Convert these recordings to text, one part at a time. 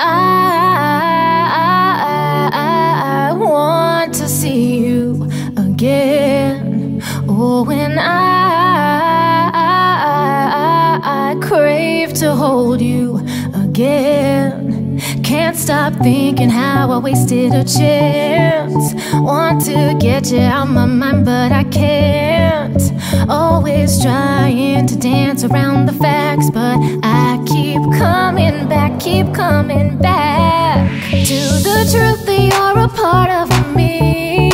I, I want to see you again. Oh, when I, I, I crave to hold you again. Can't stop thinking how I wasted a chance. Want to get you out my mind, but I can't. Always trying to dance around the facts, but I keep coming back to the truth that you're a part of me.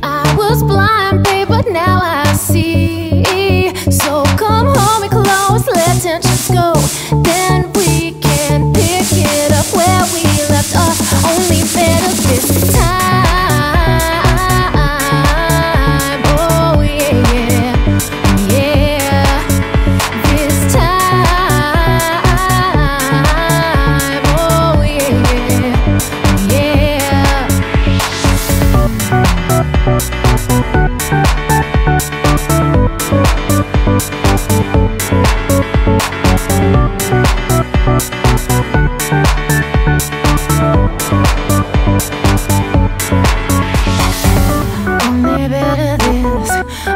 I was blind, babe, but now I see. So come hold me close, let tensions go. Only better this,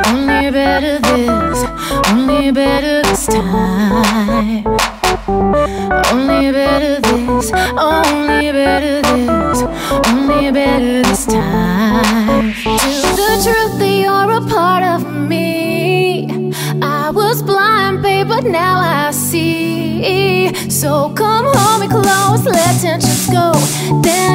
only better this, only better this time. now I see. So come hold me close, let tensions go. Then